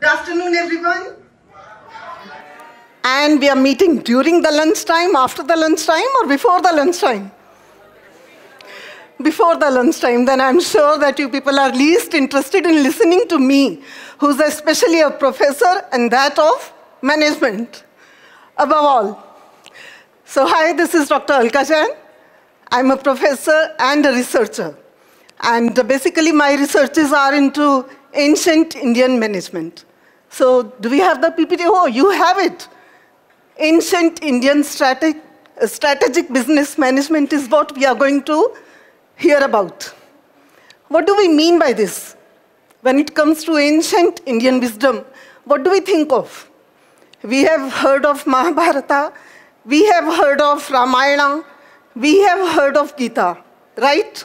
Good afternoon, everyone. And we are meeting during the lunchtime, after the lunchtime, or before the lunchtime? Before the lunchtime, then I'm sure that you people are least interested in listening to me, who's especially a professor and that of management, above all. So, hi, this is Dr. Alka Jain. I'm a professor and a researcher. And basically, my researches are into ancient Indian management. So, do we have the PPT? Oh, you have it. Ancient Indian strategic, strategic business management is what we are going to hear about. What do we mean by this? When it comes to ancient Indian wisdom, what do we think of? We have heard of Mahabharata, we have heard of Ramayana, we have heard of Gita, right?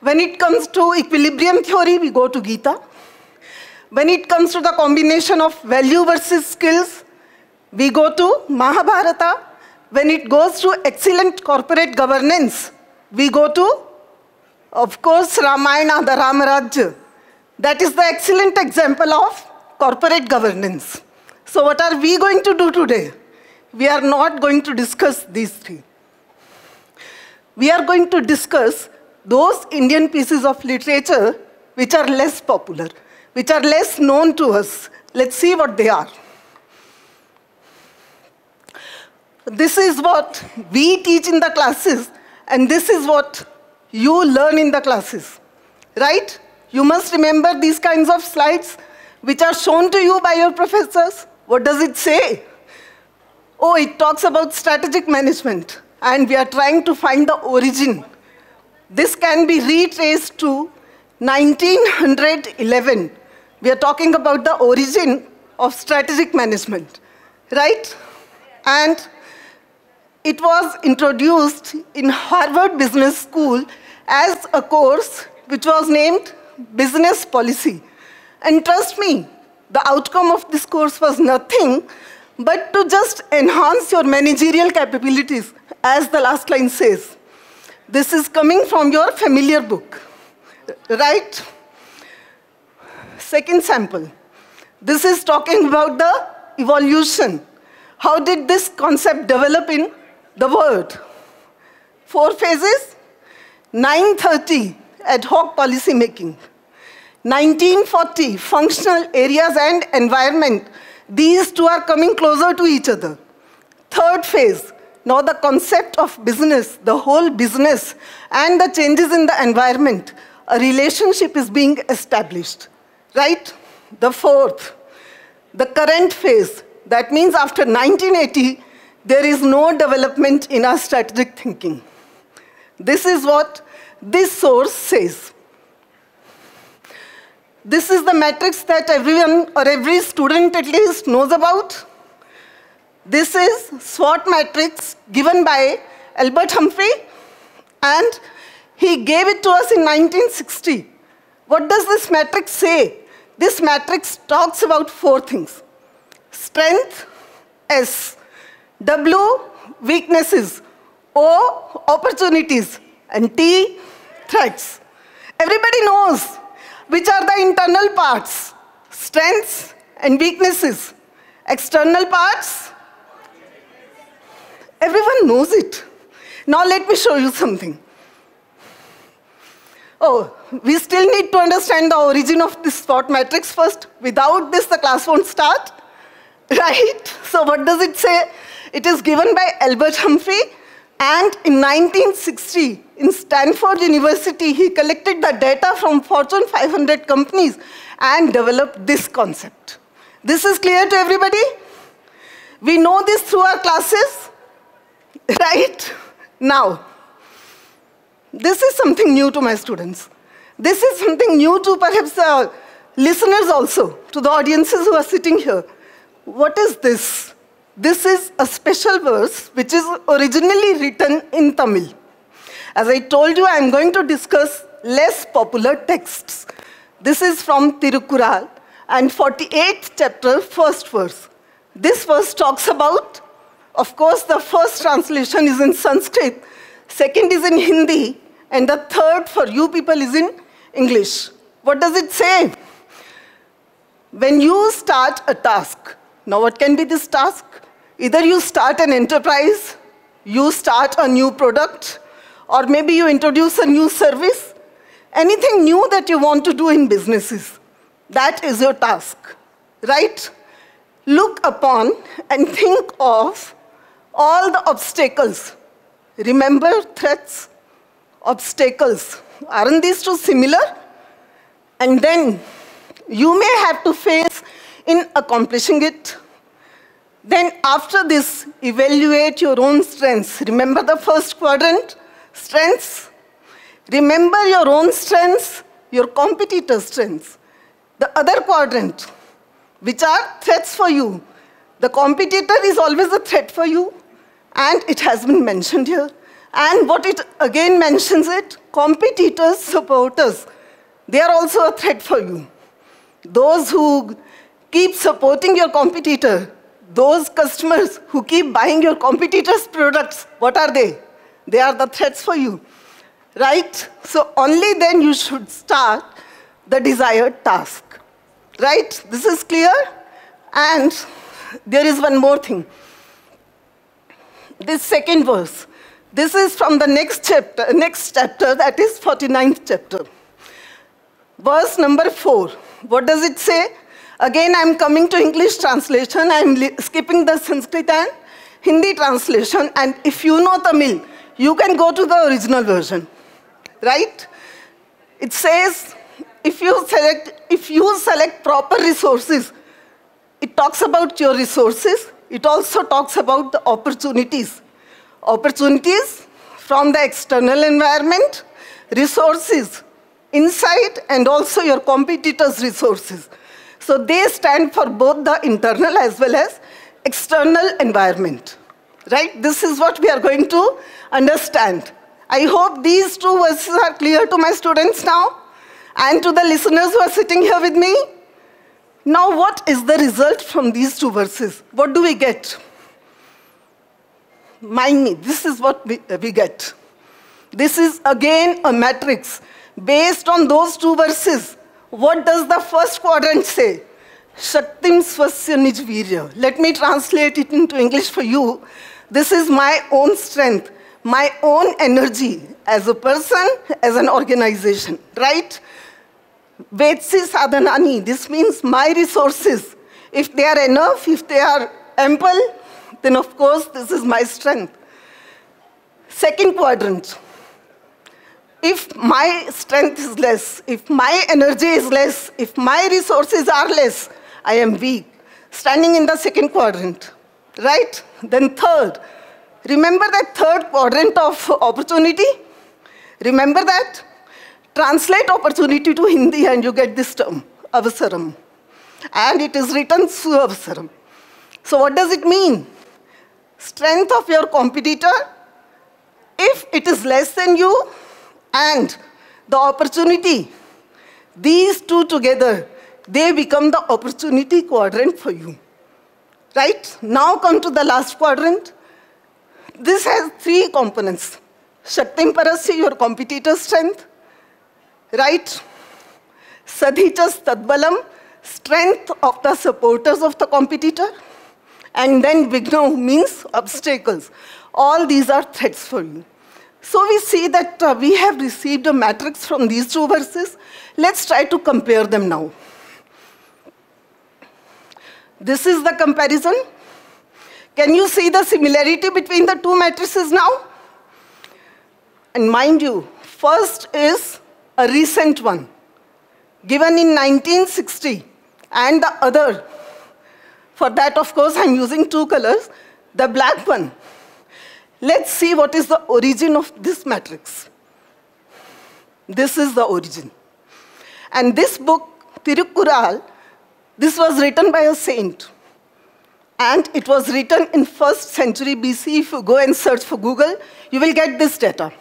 When it comes to equilibrium theory, we go to Gita. When it comes to the combination of value versus skills, we go to Mahabharata. When it goes to excellent corporate governance, we go to, of course, Ramayana, the Ramarajya. That is the excellent example of corporate governance. So what are we going to do today? We are not going to discuss these three. We are going to discuss those Indian pieces of literature which are less popular, which are less known to us. Let's see what they are. This is what we teach in the classes, and this is what you learn in the classes, right? You must remember these kinds of slides which are shown to you by your professors. What does it say? Oh, it talks about strategic management, and we are trying to find the origin. This can be retraced to 1911. We are talking about the origin of strategic management, right? And it was introduced in Harvard Business School as a course which was named Business Policy. And trust me, the outcome of this course was nothing but to just enhance your managerial capabilities, as the last line says. This is coming from your familiar book, right? Second sample. This is talking about the evolution. How did this concept develop in the world. Four phases, 930, ad hoc policy making. 1940, functional areas and environment. These two are coming closer to each other. Third phase, now the concept of business, the whole business, and the changes in the environment, a relationship is being established, right? The fourth, the current phase, that means after 1980, there is no development in our strategic thinking. This is what this source says. This is the matrix that everyone or every student at least knows about. This is SWOT matrix given by Albert Humphrey and he gave it to us in 1960. What does this matrix say? This matrix talks about four things. Strength, S, W, weaknesses. O, opportunities. And T, threats. Everybody knows which are the internal parts, strengths and weaknesses. External parts, everyone knows it. Now let me show you something. Oh, we still need to understand the origin of this SWOT matrix first. Without this, the class won't start. Right? So what does it say? It is given by Albert Humphrey, and in 1960, in Stanford University, he collected the data from Fortune 500 companies and developed this concept. This is clear to everybody? We know this through our classes, right? Now, this is something new to my students. This is something new to perhaps uh, listeners also, to the audiences who are sitting here. What is this? This is a special verse which is originally written in Tamil. As I told you, I'm going to discuss less popular texts. This is from Tirukural and 48th chapter, first verse. This verse talks about, of course, the first translation is in Sanskrit, second is in Hindi, and the third for you people is in English. What does it say? When you start a task, now what can be this task? Either you start an enterprise, you start a new product, or maybe you introduce a new service. Anything new that you want to do in businesses, that is your task, right? Look upon and think of all the obstacles. Remember threats, obstacles. Aren't these two similar? And then you may have to face in accomplishing it. Then after this, evaluate your own strengths. Remember the first quadrant, strengths. Remember your own strengths, your competitor's strengths. The other quadrant, which are threats for you. The competitor is always a threat for you, and it has been mentioned here. And what it again mentions it, competitors, supporters, they are also a threat for you. Those who keep supporting your competitor, those customers who keep buying your competitor's products, what are they? They are the threats for you, right? So only then you should start the desired task, right? This is clear? And there is one more thing. This second verse, this is from the next chapter, next chapter, that is 49th chapter. Verse number four. What does it say? Again, I'm coming to English translation. I'm skipping the Sanskrit and Hindi translation. And if you know Tamil, you can go to the original version, right? It says, if you select, if you select proper resources, it talks about your resources. It also talks about the opportunities. Opportunities from the external environment, resources inside and also your competitors' resources. So they stand for both the internal as well as external environment. Right? This is what we are going to understand. I hope these two verses are clear to my students now and to the listeners who are sitting here with me. Now, what is the result from these two verses? What do we get? Mind me, this is what we, uh, we get. This is again a matrix Based on those two verses, what does the first quadrant say? Shaktim swasya nijvirya. Let me translate it into English for you. This is my own strength, my own energy as a person, as an organization, right? Vetsi sadhanani, this means my resources. If they are enough, if they are ample, then of course this is my strength. Second quadrant, if my strength is less, if my energy is less, if my resources are less, I am weak. Standing in the second quadrant, right? Then third, remember that third quadrant of opportunity? Remember that? Translate opportunity to Hindi and you get this term, avasaram. And it is written suavasaram. So what does it mean? Strength of your competitor, if it is less than you, and the opportunity. These two together, they become the opportunity quadrant for you. Right? Now come to the last quadrant. This has three components. Shaktim Parasya, your competitor strength. Right? Sadhichas Tadbalam, strength of the supporters of the competitor. And then Vigna means obstacles. All these are threats for you. So we see that uh, we have received a matrix from these two verses. Let's try to compare them now. This is the comparison. Can you see the similarity between the two matrices now? And mind you, first is a recent one, given in 1960, and the other, for that, of course, I'm using two colors, the black one, Let's see what is the origin of this matrix. This is the origin. And this book, Tirukkural, this was written by a saint. And it was written in 1st century BC. If you go and search for Google, you will get this data.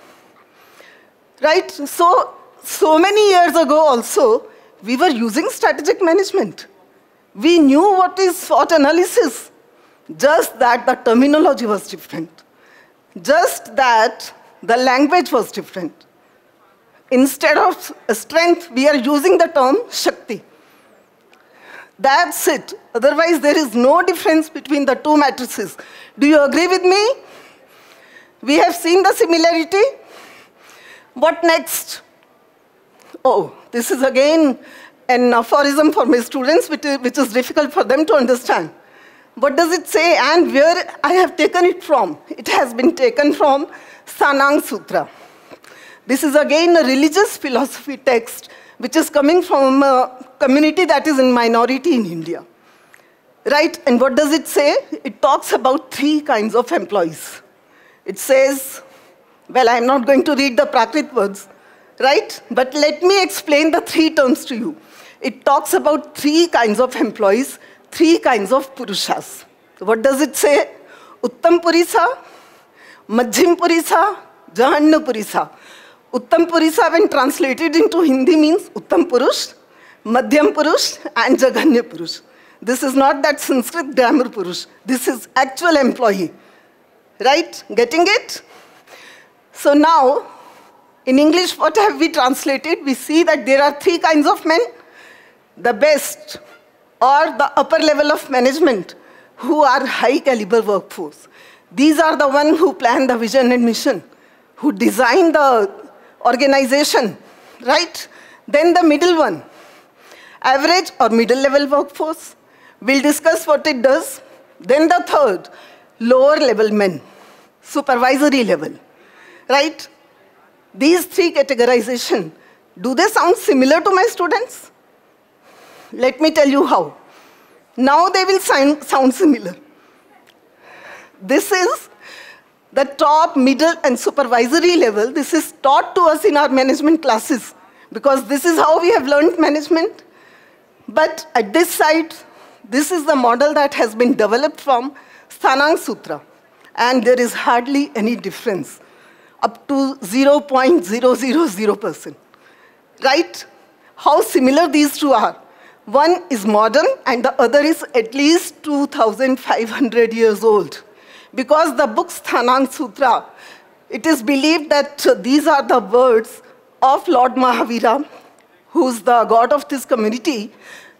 Right? So, so many years ago also, we were using strategic management. We knew what is SWOT analysis, just that the terminology was different. Just that the language was different. Instead of strength, we are using the term Shakti. That's it. Otherwise, there is no difference between the two matrices. Do you agree with me? We have seen the similarity. What next? Oh, this is again an aphorism for my students, which is, which is difficult for them to understand. What does it say and where I have taken it from? It has been taken from Sthanang Sutra. This is again a religious philosophy text which is coming from a community that is in minority in India. Right? And what does it say? It talks about three kinds of employees. It says, well, I'm not going to read the Prakrit words, right? But let me explain the three terms to you. It talks about three kinds of employees, three kinds of purushas. What does it say? Uttam Purisa, Majjhim Purisa, Jahanna Purisa. Uttam Purisa, when translated into Hindi, means Uttam Purush, Madhyam Purush, and Jaganya Purush. This is not that Sanskrit grammar Purush. This is actual employee. Right? Getting it? So now, in English, what have we translated? We see that there are three kinds of men. The best, or the upper level of management, who are high caliber workforce. These are the ones who plan the vision and mission, who design the organization, right? Then the middle one, average or middle level workforce. We'll discuss what it does. Then the third, lower level men, supervisory level, right? These three categorization, do they sound similar to my students? Let me tell you how. Now they will sound, similar. This is the top, middle, and supervisory level, this is taught to us in our management classes because this is how we have learned management. But at this site, this is the model that has been developed from Sthanang Sutra. And there is hardly any difference, up to 0.000%. Right? How similar these two are. One is modern and the other is at least 2,500 years old because the book Sthanang Sutra, it is believed that these are the words of Lord Mahavira, who's the god of this community,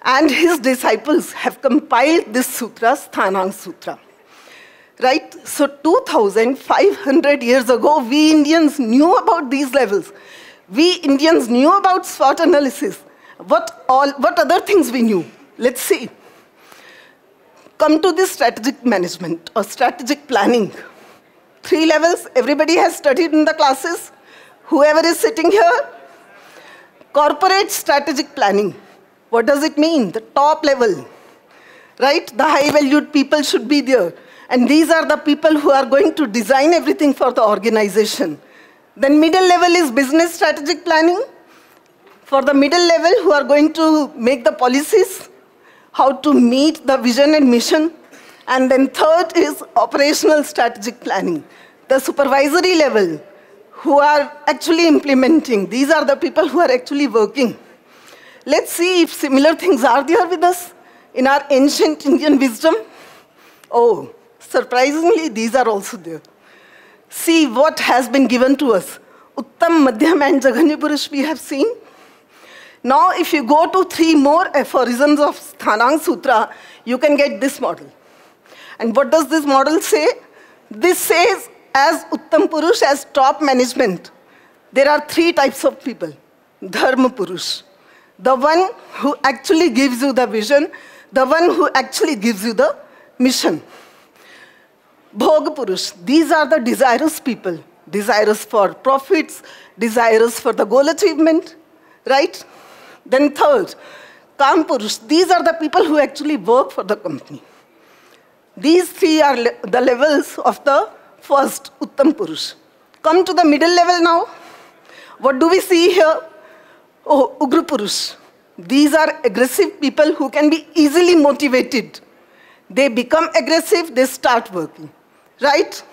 and his disciples have compiled this sutra, Sthanang Sutra. Right? So 2,500 years ago, we Indians knew about these levels. We Indians knew about SWOT analysis. What, all, what other things we knew? Let's see come to this strategic management or strategic planning. Three levels, everybody has studied in the classes. Whoever is sitting here, corporate strategic planning. What does it mean? The top level, right? The high valued people should be there. And these are the people who are going to design everything for the organization. Then middle level is business strategic planning. For the middle level who are going to make the policies, how to meet the vision and mission. And then third is operational strategic planning. The supervisory level, who are actually implementing. These are the people who are actually working. Let's see if similar things are there with us in our ancient Indian wisdom. Oh, surprisingly, these are also there. See what has been given to us. Uttam, Madhyam, and Jaganya Purush we have seen. Now, if you go to three more aphorisms of Sthanang Sutra, you can get this model. And what does this model say? This says, as Uttam Purush, as top management, there are three types of people. Dharma Purush, the one who actually gives you the vision, the one who actually gives you the mission. Bhog Purush, these are the desirous people, desirous for profits, desirous for the goal achievement, right? Then third, Kam Purush. These are the people who actually work for the company. These three are le the levels of the first Uttam Purush. Come to the middle level now. What do we see here? Oh, Ugra Purush. These are aggressive people who can be easily motivated. They become aggressive, they start working. Right?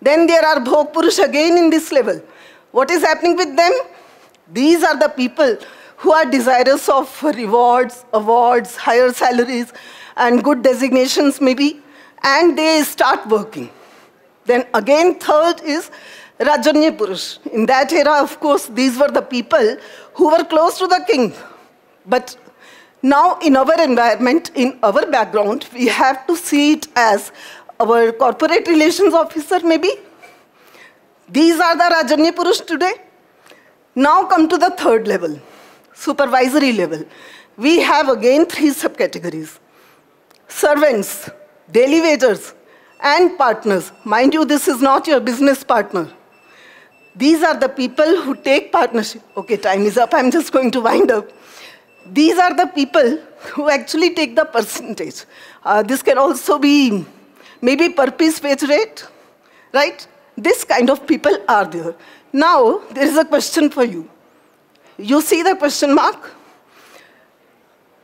Then there are Bhog Purush again in this level. What is happening with them? These are the people who are desirous of rewards, awards, higher salaries, and good designations maybe, and they start working. Then again, third is Rajanya Purush. In that era, of course, these were the people who were close to the king. But Now, in our environment, in our background, we have to see it as our corporate relations officer, maybe. These are the Rajanya Purush today. Now come to the third level, supervisory level. We have again three subcategories. Servants, daily wagers, and partners. Mind you, this is not your business partner. These are the people who take partnership. Okay, time is up. I'm just going to wind up. These are the people who actually take the percentage. Uh, this can also be maybe per piece wage rate, right? This kind of people are there. Now, there is a question for you. You see the question mark?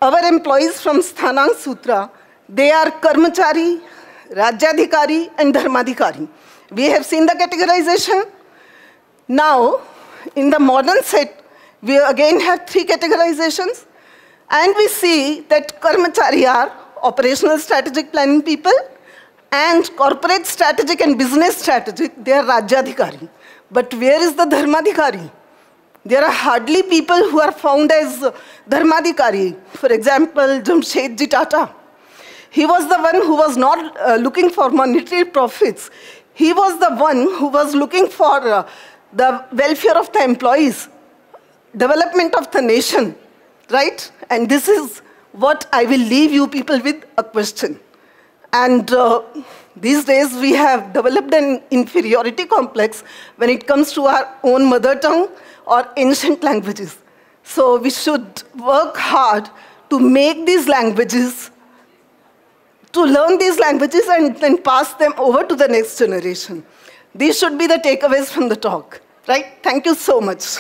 Our employees from Sthanang Sutra, they are Karmachari, Rajyadhikari, and Dharmadhikari. We have seen the categorization. Now, in the modern set, we again have three categorizations. And we see that Karmachari are operational strategic planning people, and corporate strategic and business strategic, they are Rajyadhikari. But where is the Dharmadhikari? There are hardly people who are found as Dharmadhikari. For example, Jamshedji Tata. He was the one who was not uh, looking for monetary profits. He was the one who was looking for uh, the welfare of the employees, development of the nation, right? And this is what I will leave you people with a question. And uh, these days we have developed an inferiority complex when it comes to our own mother tongue or ancient languages. So we should work hard to make these languages, to learn these languages and then pass them over to the next generation. These should be the takeaways from the talk, right? Thank you so much.